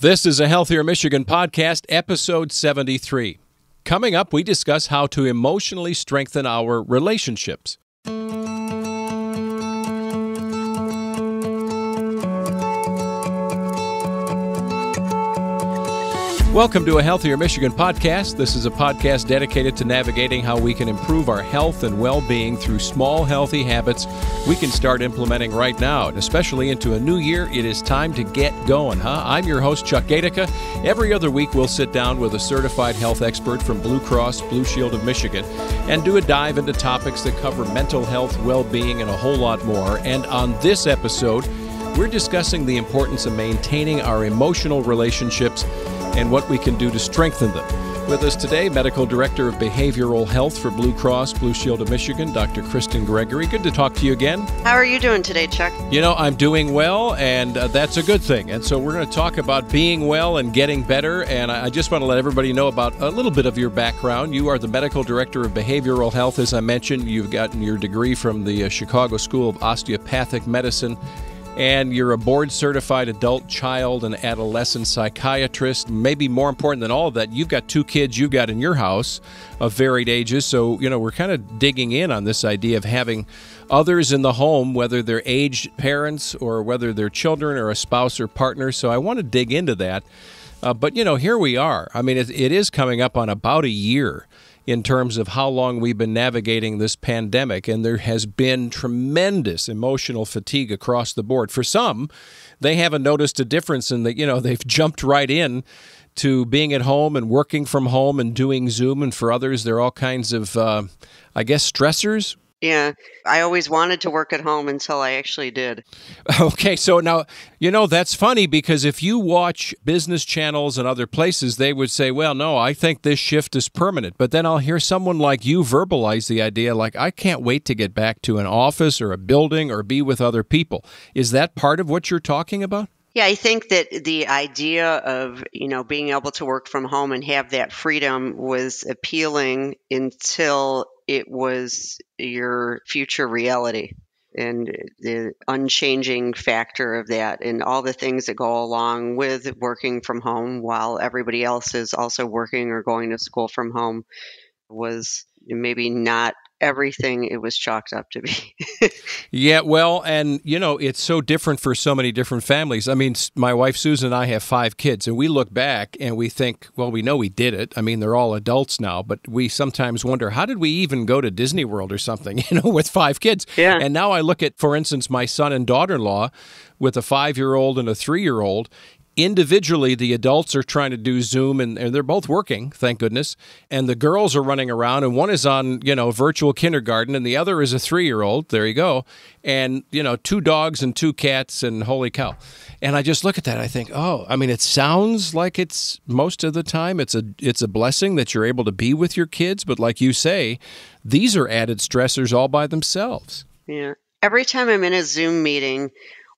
This is a Healthier Michigan podcast, episode 73. Coming up, we discuss how to emotionally strengthen our relationships. Welcome to a Healthier Michigan podcast. This is a podcast dedicated to navigating how we can improve our health and well being through small, healthy habits we can start implementing right now. And especially into a new year, it is time to get going, huh? I'm your host, Chuck Gaidica. Every other week, we'll sit down with a certified health expert from Blue Cross Blue Shield of Michigan and do a dive into topics that cover mental health, well being, and a whole lot more. And on this episode, we're discussing the importance of maintaining our emotional relationships and what we can do to strengthen them. With us today, Medical Director of Behavioral Health for Blue Cross Blue Shield of Michigan, Dr. Kristen Gregory. Good to talk to you again. How are you doing today, Chuck? You know, I'm doing well, and uh, that's a good thing. And so we're going to talk about being well and getting better. And I just want to let everybody know about a little bit of your background. You are the Medical Director of Behavioral Health, as I mentioned. You've gotten your degree from the uh, Chicago School of Osteopathic Medicine and you're a board certified adult, child, and adolescent psychiatrist. Maybe more important than all of that, you've got two kids you've got in your house of varied ages. So, you know, we're kind of digging in on this idea of having others in the home, whether they're aged parents or whether they're children or a spouse or partner. So, I want to dig into that. Uh, but, you know, here we are. I mean, it, it is coming up on about a year in terms of how long we've been navigating this pandemic, and there has been tremendous emotional fatigue across the board. For some, they haven't noticed a difference in that, you know, they've jumped right in to being at home and working from home and doing Zoom, and for others, there are all kinds of, uh, I guess, stressors yeah, I always wanted to work at home until I actually did. Okay, so now, you know, that's funny because if you watch business channels and other places, they would say, well, no, I think this shift is permanent. But then I'll hear someone like you verbalize the idea, like, I can't wait to get back to an office or a building or be with other people. Is that part of what you're talking about? Yeah, I think that the idea of, you know, being able to work from home and have that freedom was appealing until it was your future reality and the unchanging factor of that and all the things that go along with working from home while everybody else is also working or going to school from home was maybe not everything it was chalked up to be. yeah, well, and you know, it's so different for so many different families. I mean, my wife Susan and I have five kids, and we look back and we think, well, we know we did it. I mean, they're all adults now, but we sometimes wonder, how did we even go to Disney World or something, you know, with five kids? Yeah. And now I look at, for instance, my son and daughter in law with a five year old and a three year old, individually the adults are trying to do zoom and, and, they're both working thank goodness and the girls are running around and one is on you know virtual kindergarten and the other is a three-year-old there you go and you know two dogs and two cats and holy cow. And i just look at that i think oh i mean it sounds like it's most of the time it's a it's a blessing that you're able to be with your kids but like you say these are added stressors all by themselves. Yeah. Every time i'm in a zoom meeting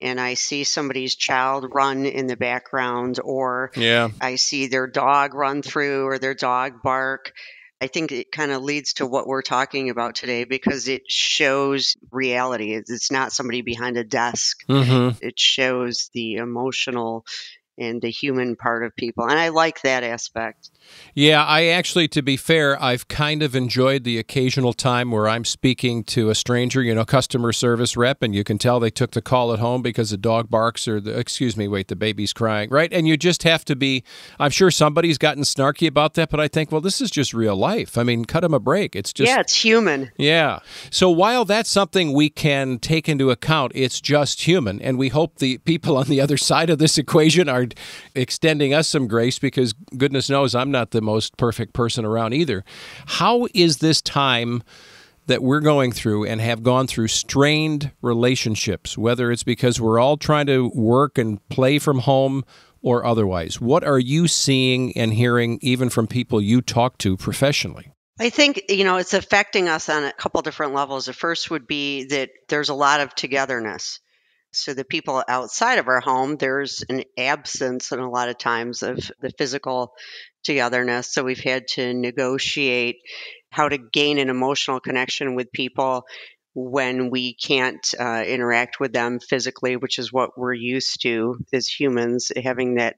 and I see somebody's child run in the background, or yeah. I see their dog run through or their dog bark. I think it kind of leads to what we're talking about today because it shows reality. It's not somebody behind a desk. Mm-hmm. It shows the emotional and the human part of people. And I like that aspect. Yeah, I actually, to be fair, I've kind of enjoyed the occasional time where I'm speaking to a stranger, you know, customer service rep, and you can tell they took the call at home because the dog barks or the, excuse me, wait, the baby's crying, right? And you just have to be, I'm sure somebody's gotten snarky about that, but I think, well, this is just real life. I mean, cut them a break. It's just. Yeah, it's human. Yeah. So while that's something we can take into account, it's just human. And we hope the people on the other side of this equation are extending us some grace because goodness knows I'm not the most perfect person around either. How is this time? that we're going through and have gone through strained relationships, whether it's because we're all trying to work and play from home or otherwise. What are you seeing and hearing, even from people you talk to professionally? I think, you know, it's affecting us on a couple different levels. The first would be that there's a lot of togetherness. So the people outside of our home, there's an absence and a lot of times of the physical togetherness. So we've had to negotiate how to gain an emotional connection with people when we can't uh, interact with them physically, which is what we're used to as humans, having that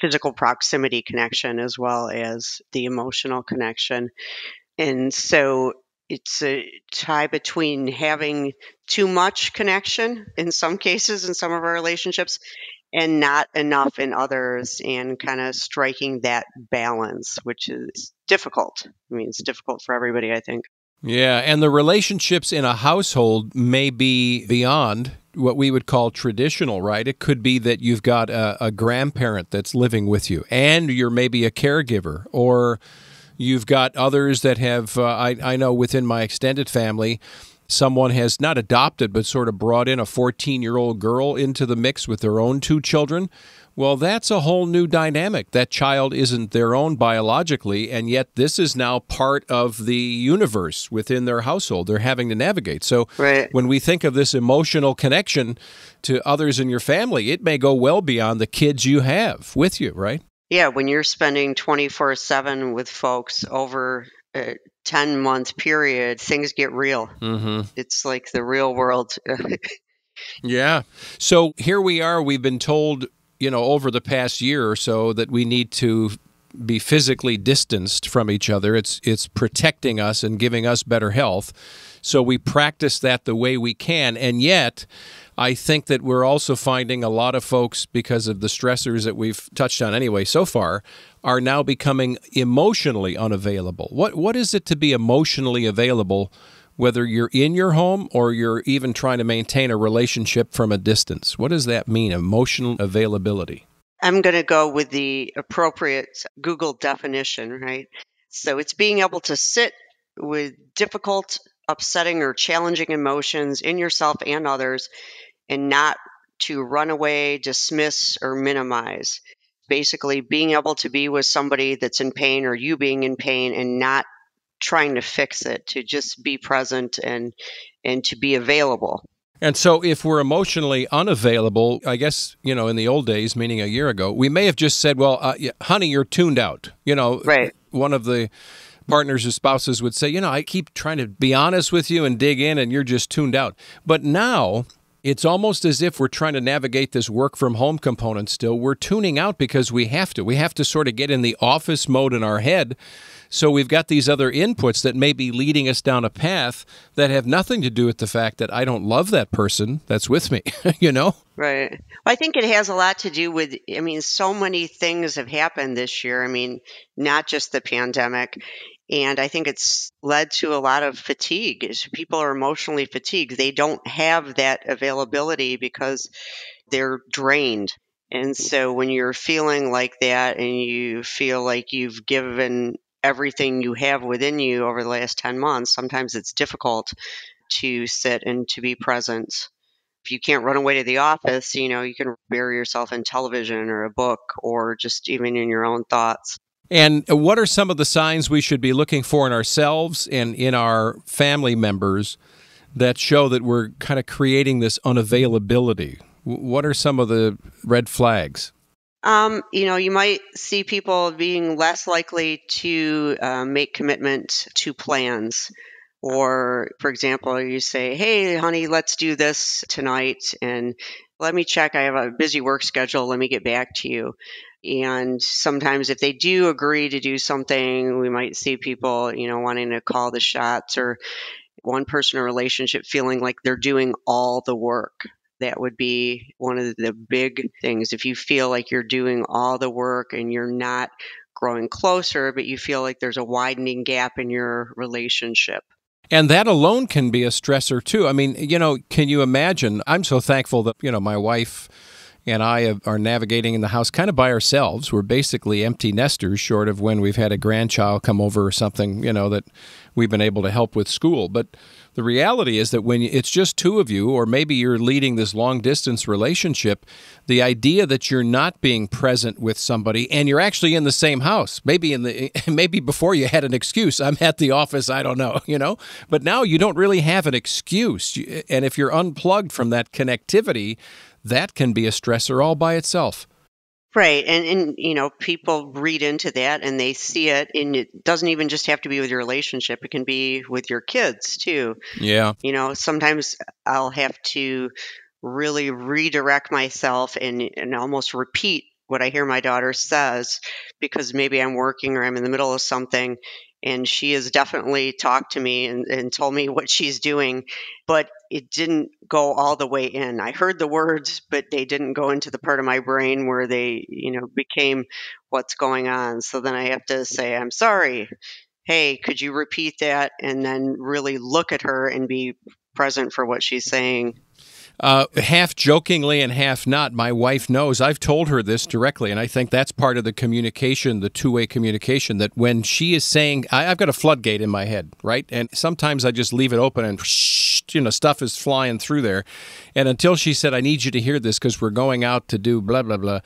physical proximity connection as well as the emotional connection. And so it's a tie between having too much connection in some cases in some of our relationships and not enough in others and kind of striking that balance which is difficult i mean it's difficult for everybody i think yeah, and the relationships in a household may be beyond what we would call traditional, right? It could be that you've got a, a, grandparent that's living with you, and you're maybe a caregiver, or you've got others that have. Uh, I, I know within my extended family, someone has not adopted, but sort of brought in a 14 year old girl into the mix with their own two children. Well, that's a whole new dynamic. That child isn't their own biologically, and yet this is now part of the universe within their household. They're having to navigate. So, right. when we think of this emotional connection to others in your family, it may go well beyond the kids you have with you, right? Yeah, when you're spending 24 7 with folks over a 10 month period, things get real. Mm-hmm. It's like the real world. yeah. So here we are. We've been told you know, over the past year or so that we need to be physically distanced from each other. It's it's protecting us and giving us better health. So we practice that the way we can. And yet, I think that we're also finding a lot of folks because of the stressors that we've touched on anyway so far are now becoming emotionally unavailable. What what is it to be emotionally available whether you're in your home or you're even trying to maintain a relationship from a distance. What does that mean, emotional availability? I'm going to go with the appropriate Google definition, right? So it's being able to sit with difficult, upsetting, or challenging emotions in yourself and others and not to run away, dismiss, or minimize. Basically, being able to be with somebody that's in pain or you being in pain and not trying to fix it, to just be present and and to be available. And so, if we're emotionally unavailable, I guess, you know, in the old days, meaning a year ago, we may have just said, well, uh, honey, you're tuned out. You know, right. one of the partners or spouses would say, you know, I keep trying to be honest with you and dig in, and you're just tuned out. But now, it's almost as if we're trying to navigate this work from home component still. We're tuning out because we have to. We have to sort of get in the office mode in our head so we've got these other inputs that may be leading us down a path that have nothing to do with the fact that I don't love that person that's with me, you know? Right. Well, I think it has a lot to do with, I mean, so many things have happened this year. I mean, not just the pandemic. And I think it's led to a lot of fatigue. People are emotionally fatigued. They don't have that availability because they're drained. And mm. so when you're feeling like that and you feel like you've given everything you have within you over the last 10 months, sometimes it's difficult to sit and to be present. If you can't run away to the office, you know, you can bury yourself in television or a book or just even in your own thoughts. And what are some of the signs we should be looking for in ourselves and in our family members that show that we're kind of creating this unavailability? What are some of the red flags? Um, you know, you might see people being less likely to uh, make commitment to plans. Or, for example, you say, hey, honey, let's do this tonight. And let me check. I have a busy work schedule. Let me get back to you. And sometimes, if they do agree to do something, we might see people, you know, wanting to call the shots or one person or relationship feeling like they're doing all the work. That would be one of the big things. If you feel like you're doing all the work and you're not growing closer, but you feel like there's a widening gap in your relationship. And that alone can be a stressor too. I mean, you know, can you imagine? I'm so thankful that, you know, my wife and I are navigating in the house kind of by ourselves. We're basically empty nesters, short of when we've had a grandchild come over or something, you know, that we've been able to help with school. But the reality is that when it's just two of you, or maybe you're leading this long distance relationship, the idea that you're not being present with somebody and you're actually in the same house, maybe in the maybe before you had an excuse, I'm at the office, I don't know, you know, but now you don't really have an excuse, and if you're unplugged from that connectivity that can be a stressor all by itself. Right. And, and, you know, people read into that and they see it. And it doesn't even just have to be with your relationship, it can be with your kids too. Yeah. You know, sometimes I'll have to really redirect myself and, and almost repeat what I hear my daughter says because maybe I'm working or I'm in the middle of something and she has definitely talked to me and, and told me what she's doing, but it didn't go all the way in. I heard the words, but they didn't go into the part of my brain where they, you know, became what's going on. So then I have to say, I'm sorry. Hey, could you repeat that? And then really look at her and be present for what she's saying. Uh, half jokingly and half not, my wife knows. I've told her this directly, and I think that's part of the communication, the two way communication. That when she is saying, I, have got a floodgate in my head, right? And sometimes I just leave it open and, you know, stuff is flying through there. And until she said, I need you to hear this because we're going out to do blah, blah, blah.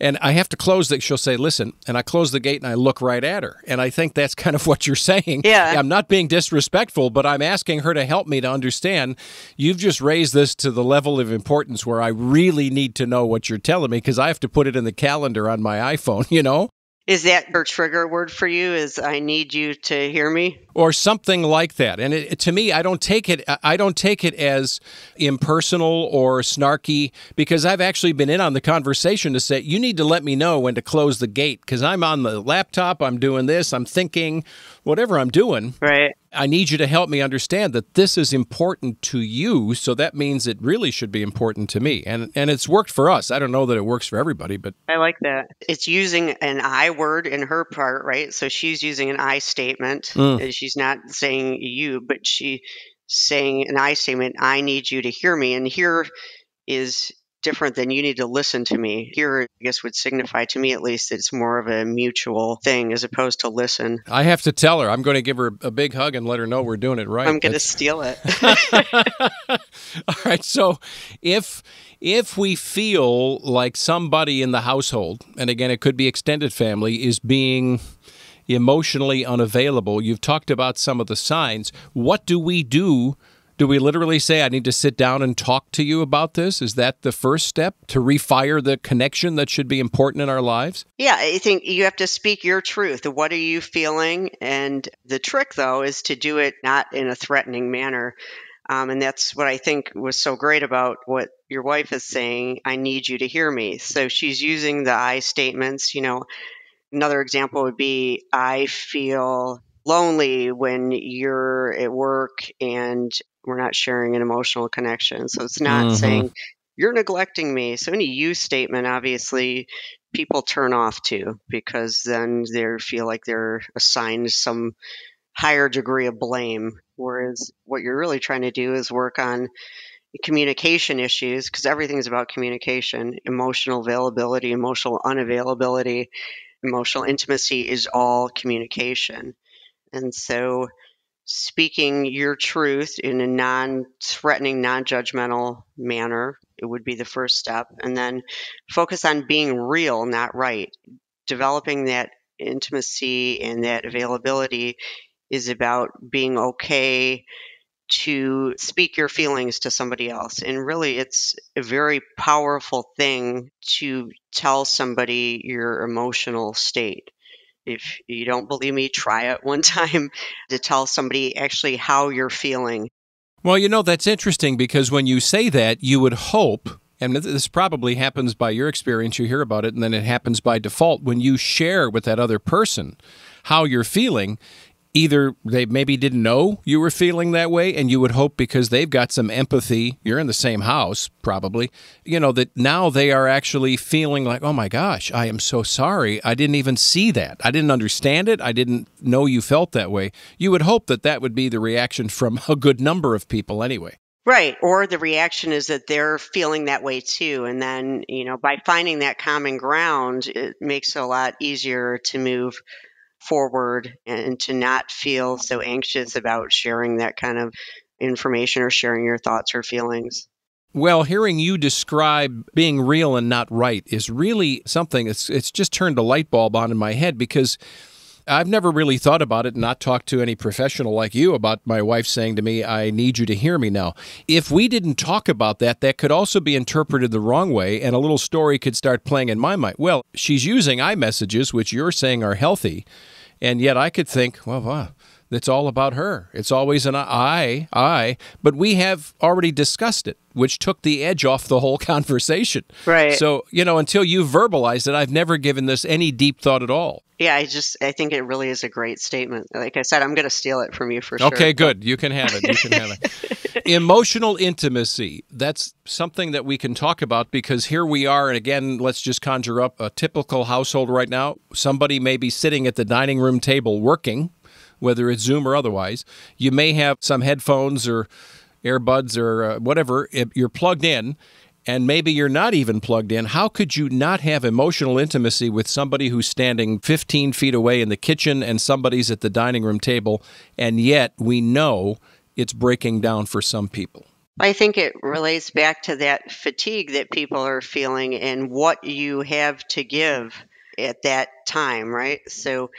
And I have to close that, she'll say, listen. And I close the gate and I look right at her. And I think that's kind of what you're saying. Yeah. I'm not being disrespectful, but I'm asking her to help me to understand you've just raised this to the level of importance where I really need to know what you're telling me because I have to put it in the calendar on my iPhone, you know? Is that her trigger word for you? Is I need you to hear me? Or something like that. And it, to me, I don't take it. I don't take it as impersonal or snarky because I've actually been in on the conversation to say you need to let me know when to close the gate because I'm on the laptop. I'm doing this. I'm thinking, whatever I'm doing. Right. I need you to help me understand that this is important to you. So that means it really should be important to me. And and it's worked for us. I don't know that it works for everybody, but I like that. It's using an I word in her part, right? So she's using an I statement. Mm. She's not saying you, but she saying an I statement. I need you to hear me. And here is different than you need to listen to me. Here, I guess, would signify to me at least that it's more of a mutual thing as opposed to listen. I have to tell her. I'm going to give her a big hug and let her know we're doing it right. I'm going to steal it. All right. So if if we feel like somebody in the household, and again, it could be extended family, is being emotionally unavailable, you've talked about some of the signs. What do we do? Do we literally say, I need to sit down and talk to you about this? Is that the first step to refire the connection that should be important in our lives? Yeah, I think you have to speak your truth. What are you feeling? And the trick, though, is to do it not in a threatening manner. Um, and that's what I think was so great about what your wife is saying. I need you to hear me. So she's using the I statements. You know, another example would be I feel lonely when you're at work and we're not sharing an emotional connection. So it's not mm-hmm. saying you're neglecting me. So any you statement, obviously, people turn off to because then they feel like they're assigned some higher degree of blame. Whereas what you're really trying to do is work on communication issues because everything is about communication, emotional availability, emotional unavailability, emotional intimacy is all communication. And so speaking your truth in a non threatening, non judgmental manner. It would be the first step. And then focus on being real, not right. Developing that intimacy and that availability is about being okay to speak your feelings to somebody else. And really, it's a very powerful thing to tell somebody your emotional state. If you don't believe me, try it one time to tell somebody actually how you're feeling. Well, you know, that's interesting because when you say that, you would hope, and this probably happens by your experience, you hear about it, and then it happens by default. When you share with that other person how you're feeling, either they maybe didn't know you were feeling that way and you would hope because they've got some empathy you're in the same house probably you know that now they are actually feeling like oh my gosh i am so sorry i didn't even see that i didn't understand it i didn't know you felt that way you would hope that that would be the reaction from a good number of people anyway Right. Or the reaction is that they're feeling that way too. And then, you know, by finding that common ground, it makes it a lot easier to move forward and to not feel so anxious about sharing that kind of information or sharing your thoughts or feelings. Well, hearing you describe being real and not right is really something. It's it's just turned a light bulb on in my head because I've never really thought about it and not talked to any professional like you about my wife saying to me, I need you to hear me now. If we didn't talk about that, that could also be interpreted the wrong way and a little story could start playing in my mind. Well, she's using I-messages, which you're saying are healthy. And yet I could think, well, wow, it's all about her. It's always an I, I. But we have already discussed it, which took the edge off the whole conversation. Right. So, you know, until you verbalized it, I've never given this any deep thought at all. Yeah, I just I think it really is a great statement. Like I said, I'm going to steal it from you for sure. Okay, good. You can have it. You can have it. Emotional intimacy. That's something that we can talk about because here we are and again, let's just conjure up a typical household right now. Somebody may be sitting at the dining room table working whether it's Zoom or otherwise. You may have some headphones or earbuds or uh, whatever. You're plugged in, and maybe you're not even plugged in. How could you not have emotional intimacy with somebody who's standing 15 feet away in the kitchen and somebody's at the dining room table, and yet we know it's breaking down for some people? I think it relates back to that fatigue that people are feeling and what you have to give at that time, right? So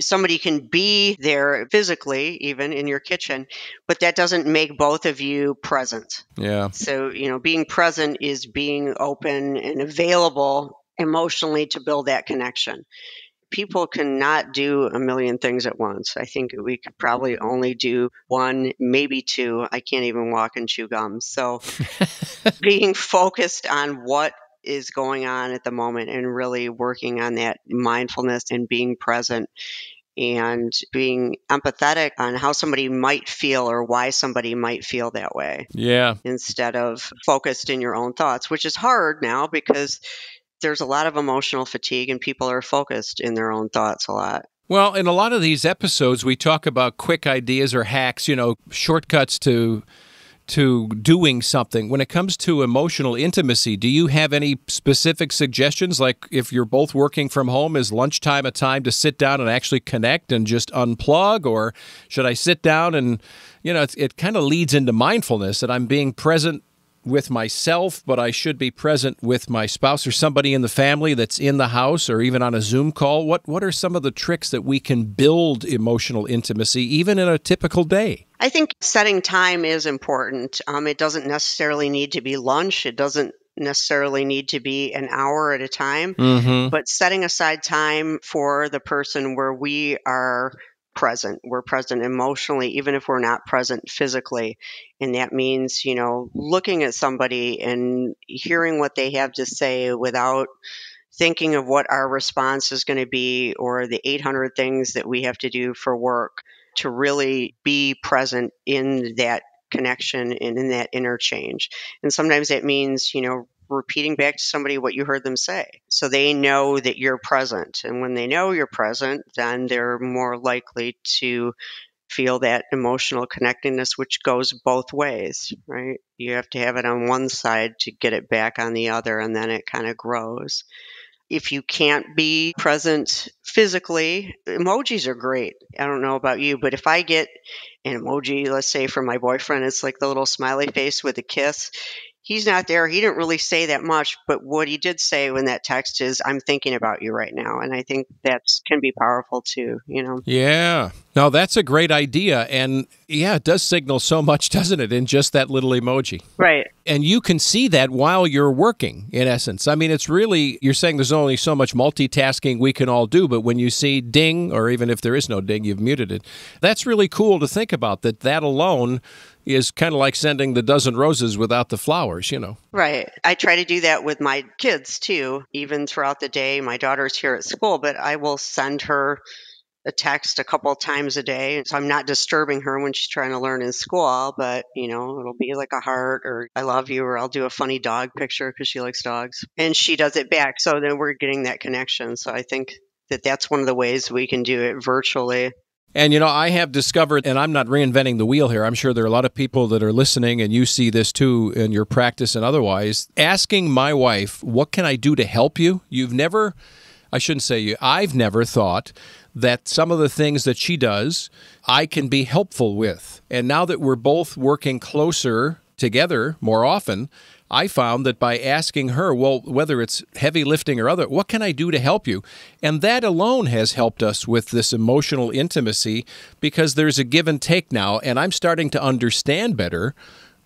somebody can be there physically even in your kitchen but that doesn't make both of you present. Yeah. So you know being present is being open and available emotionally to build that connection. People cannot do a million things at once. I think we could probably only do one maybe two. I can't even walk and chew gum. So being focused on what is going on at the moment and really working on that mindfulness and being present and being empathetic on how somebody might feel or why somebody might feel that way. Yeah. Instead of focused in your own thoughts, which is hard now because there's a lot of emotional fatigue and people are focused in their own thoughts a lot. Well, in a lot of these episodes, we talk about quick ideas or hacks, you know, shortcuts to to doing something. When it comes to emotional intimacy, do you have any specific suggestions? Like if you're both working from home, is lunchtime a time to sit down and actually connect and just unplug? Or should I sit down and, you know, it, it kind of leads into mindfulness that I'm being present with myself, but I should be present with my spouse or somebody in the family that's in the house or even on a Zoom call. What what are some of the tricks that we can build emotional intimacy even in a typical day? I think setting time is important. Um, it doesn't necessarily need to be lunch. It doesn't necessarily need to be an hour at a time, mm-hmm. but setting aside time for the person where we are present. We're present emotionally, even if we're not present physically. And that means, you know, looking at somebody and hearing what they have to say without thinking of what our response is going to be or the 800 things that we have to do for work to really be present in that connection and in that interchange. And sometimes that means, you know, repeating back to somebody what you heard them say. So they know that you're present. And when they know you're present, then they're more likely to feel that emotional connectedness, which goes both ways, right? You have to have it on one side to get it back on the other, and then it kind of grows. If you can't be present physically, emojis are great. I don't know about you, but if I get an emoji, let's say from my boyfriend, it's like the little smiley face with a kiss he's not there. He didn't really say that much, but what he did say in that text is, "I'm thinking about you right now," and I think that can be powerful too. You know. Yeah. No, that's a great idea, and yeah, it does signal so much, doesn't it, in just that little emoji? Right. And you can see that while you're working. In essence, I mean, it's really you're saying there's only so much multitasking we can all do, but when you see ding, or even if there is no ding, you've muted it. That's really cool to think about. That that alone is kind of like sending the dozen roses without the flowers, you know. Right. I try to do that with my kids too, even throughout the day. My daughter's here at school, but I will send her a text a couple times a day. So I'm not disturbing her when she's trying to learn in school, but you know, it'll be like a heart or I love you or I'll do a funny dog picture because she likes dogs and she does it back. So then we're getting that connection. So I think that that's one of the ways we can do it virtually. And you know, I have discovered, and I'm not reinventing the wheel here. I'm sure there are a lot of people that are listening, and you see this too in your practice and otherwise. Asking my wife, What can I do to help you? You've never, I shouldn't say you, I've never thought that some of the things that she does, I can be helpful with. And now that we're both working closer together more often, I found that by asking her, well, whether it's heavy lifting or other, what can I do to help you? And that alone has helped us with this emotional intimacy because there's a give and take now, and I'm starting to understand better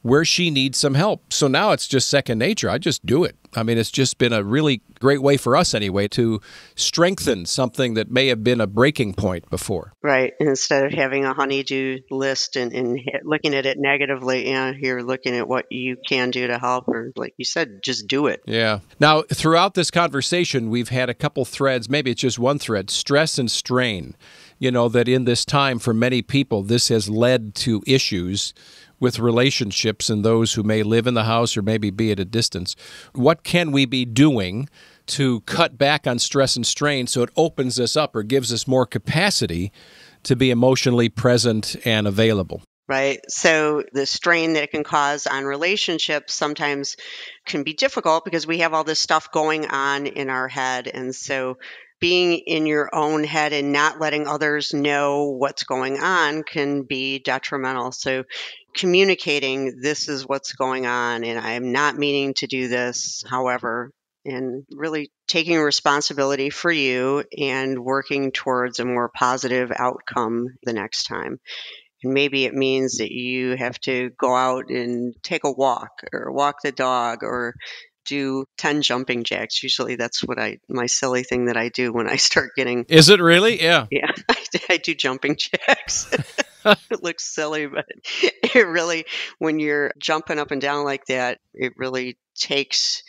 where she needs some help. So now it's just second nature. I just do it. I mean, it's just been a really great way for us anyway to strengthen something that may have been a breaking point before. Right. Instead of having a honey-do list and, and looking at it negatively, you know, you're looking at what you can do to help, or like you said, just do it. Yeah. Now, throughout this conversation, we've had a couple threads, maybe it's just one thread stress and strain. You know, that in this time for many people, this has led to issues with relationships and those who may live in the house or maybe be at a distance. What can we be doing to cut back on stress and strain so it opens us up or gives us more capacity to be emotionally present and available? Right. So the strain that it can cause on relationships sometimes can be difficult because we have all this stuff going on in our head. And so being in your own head and not letting others know what's going on can be detrimental. So, communicating this is what's going on, and I'm not meaning to do this, however, and really taking responsibility for you and working towards a more positive outcome the next time. And maybe it means that you have to go out and take a walk or walk the dog or do 10 jumping jacks. Usually that's what I, my silly thing that I do when I start getting. Is it really? Yeah. Yeah. I, I do jumping jacks. it looks silly, but it really, when you're jumping up and down like that, it really takes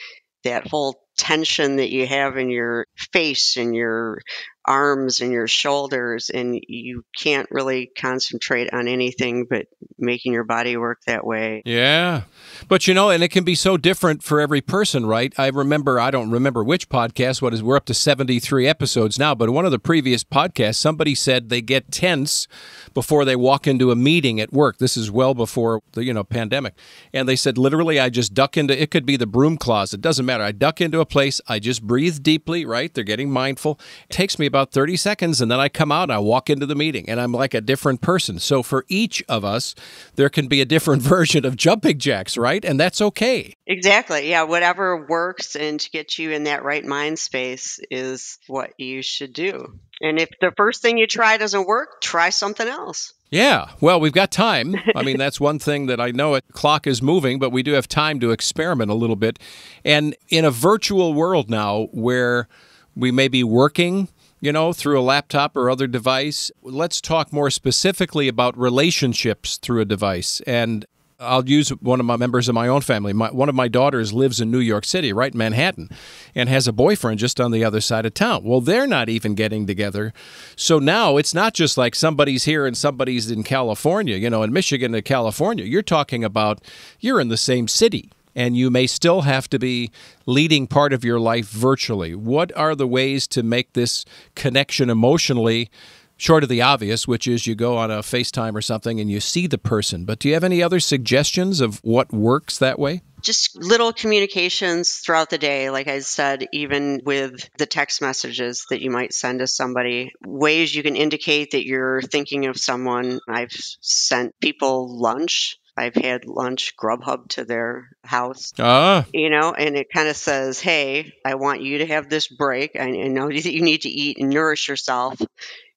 that whole tension that you have in your face and your arms and your shoulders and you can't really concentrate on anything but making your body work that way. Yeah. But you know, and it can be so different for every person, right? I remember I don't remember which podcast, what is we're up to 73 episodes now, but one of the previous podcasts somebody said they get tense before they walk into a meeting at work. This is well before the, you know, pandemic. And they said literally I just duck into it could be the broom closet, doesn't matter. I duck into a place, I just breathe deeply, right? They're getting mindful. It takes me about 30 seconds and then I come out and I walk into the meeting and I'm like a different person. So for each of us, there can be a different version of jumping jacks, right? And that's okay. Exactly. Yeah, whatever works and to get you in that right mind space is what you should do. And if the first thing you try doesn't work, try something else. Yeah, well, we've got time. I mean, that's one thing that I know it clock is moving, but we do have time to experiment a little bit. And in a virtual world now where we may be working you know, through a laptop or other device. Let's talk more specifically about relationships through a device. And I'll use one of my members of my own family. My, one of my daughters lives in New York City, right Manhattan, and has a boyfriend just on the other side of town. Well, they're not even getting together. So now it's not just like somebody's here and somebody's in California, you know, in Michigan to California. You're talking about you're in the same city and you may still have to be leading part of your life virtually. What are the ways to make this connection emotionally? Short of the obvious, which is you go on a FaceTime or something and you see the person. But do you have any other suggestions of what works that way? just little communications throughout the day, like I said, even with the text messages that you might send to somebody, ways you can indicate that you're thinking of someone. I've sent people lunch I've had lunch Grubhub to their house. Ah. You know, and it kind of says, hey, I want you to have this break. I, I know that you need to eat and nourish yourself.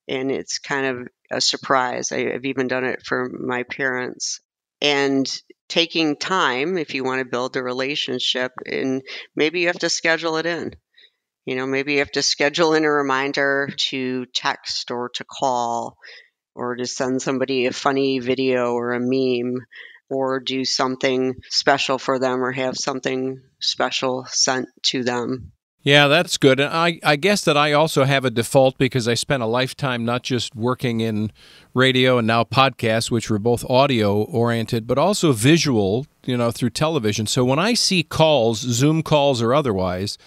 And it's kind of a surprise. I, I've even done it for my parents. And taking time, if you want to build a relationship, and maybe you have to schedule it in. You know, maybe you have to schedule in a reminder to text or to call or to send somebody a funny video or a meme or do something special for them or have something special sent to them. Yeah, that's good. And I, I guess that I also have a default because I spent a lifetime not just working in radio and now podcasts, which were both audio oriented, but also visual, you know, through television. So when I see calls, Zoom calls or otherwise,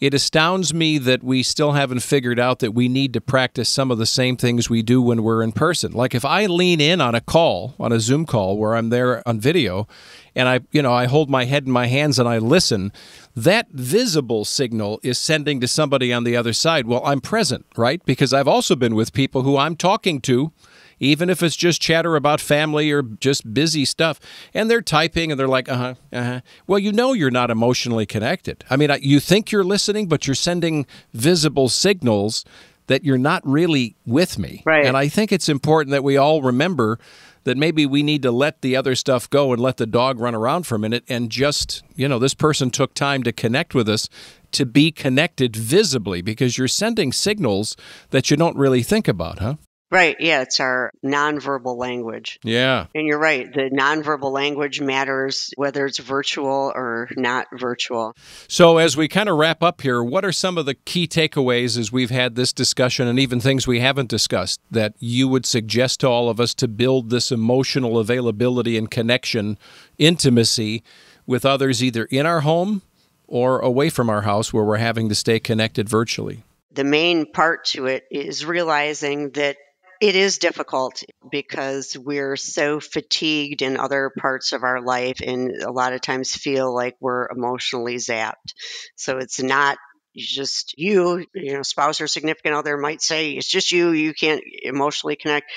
it astounds me that we still haven't figured out that we need to practice some of the same things we do when we're in person. Like if I lean in on a call, on a Zoom call where I'm there on video, and I, you know, I hold my head in my hands and I listen, that visible signal is sending to somebody on the other side, well, I'm present, right? Because I've also been with people who I'm talking to even if it's just chatter about family or just busy stuff. And they're typing and they're like, uh huh, uh huh. Well, you know you're not emotionally connected. I mean, you think you're listening, but you're sending visible signals that you're not really with me. Right. And I think it's important that we all remember that maybe we need to let the other stuff go and let the dog run around for a minute and just, you know, this person took time to connect with us to be connected visibly because you're sending signals that you don't really think about, huh? Right. Yeah. It's our nonverbal language. Yeah. And you're right. The nonverbal language matters whether it's virtual or not virtual. So, as we kind of wrap up here, what are some of the key takeaways as we've had this discussion and even things we haven't discussed that you would suggest to all of us to build this emotional availability and connection, intimacy with others either in our home or away from our house where we're having to stay connected virtually? The main part to it is realizing that it is difficult because we're so fatigued in other parts of our life and a lot of times feel like we're emotionally zapped. So it's not just you, you know, spouse or significant other might say it's just you, you can't emotionally connect.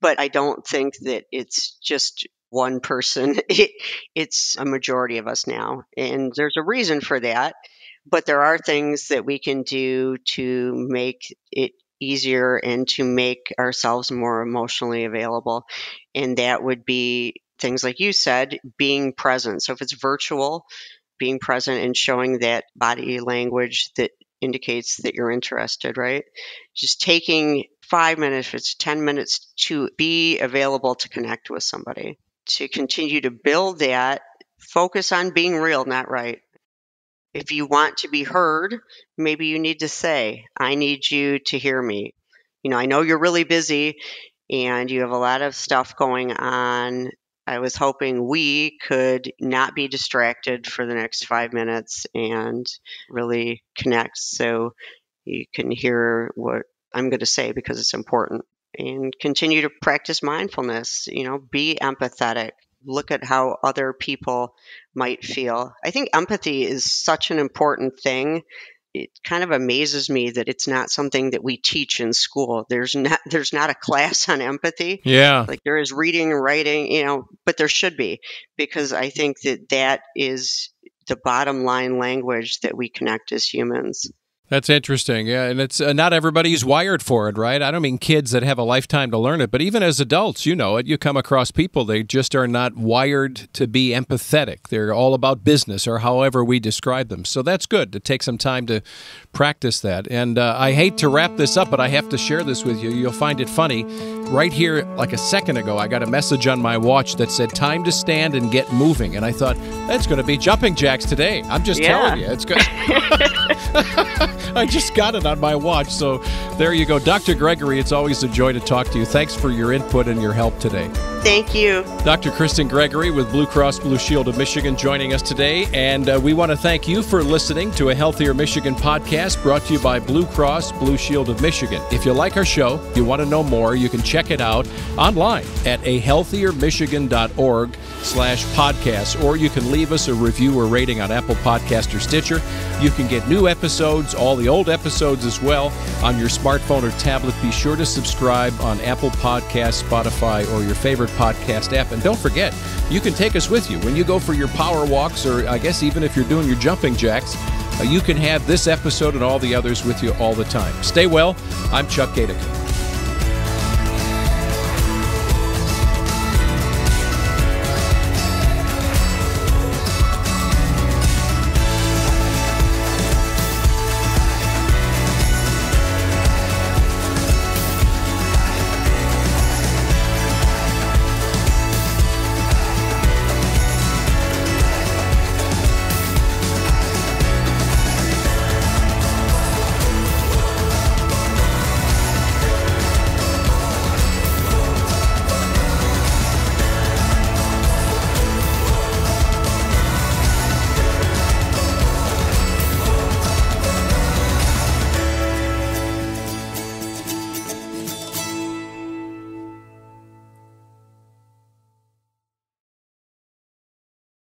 But I don't think that it's just one person. It, it's a majority of us now. And there's a reason for that. But there are things that we can do to make it easier and to make ourselves more emotionally available. And that would be things like you said, being present. So if it's virtual, being present and showing that body language that indicates that you're interested, right? Just taking five minutes, if it's 10 minutes to be available to connect with somebody, to continue to build that, focus on being real, not right. If you want to be heard, maybe you need to say, I need you to hear me. You know, I know you're really busy and you have a lot of stuff going on. I was hoping we could not be distracted for the next five minutes and really connect so you can hear what I'm going to say because it's important. And continue to practice mindfulness, you know, be empathetic look at how other people might feel. I think empathy is such an important thing. It kind of amazes me that it's not something that we teach in school. There's not there's not a class on empathy. Yeah. Like there is reading and writing, you know, but there should be because I think that that is the bottom line language that we connect as humans. That's interesting. Yeah, and it's uh, not everybody's wired for it, right? I don't mean kids that have a lifetime to learn it, but even as adults, you know it. You come across people they just are not wired to be empathetic. They're all about business or however we describe them. So that's good to take some time to practice that. And uh, I hate to wrap this up, but I have to share this with you. You'll find it funny. Right here, like a second ago, I got a message on my watch that said "Time to stand and get moving," and I thought that's going to be jumping jacks today. I'm just Yeah. telling you, it's good. I just got it on my watch. So there you go. Dr. Gregory, it's always a joy to talk to you. Thanks for your input and your help today. Thank you. Dr. Kristen Gregory with Blue Cross Blue Shield of Michigan joining us today. And uh, we want to thank you for listening to a Healthier Michigan podcast brought to you by Blue Cross Blue Shield of Michigan. If you like our show, you want to know more, you can check it out online at ahealthiermichigan.org slash podcast, or you can leave us a review or rating on Apple Podcast or Stitcher. You can get new episodes, all the old episodes as well, on your smartphone or tablet. Be sure to subscribe on Apple Podcasts, Spotify, or your favorite podcast app. And don't forget, you can take us with you when you go for your power walks, or I guess even if you're doing your jumping jacks. Uh, you can have this episode and all the others with you all the time. Stay well. I'm Chuck Gaidica.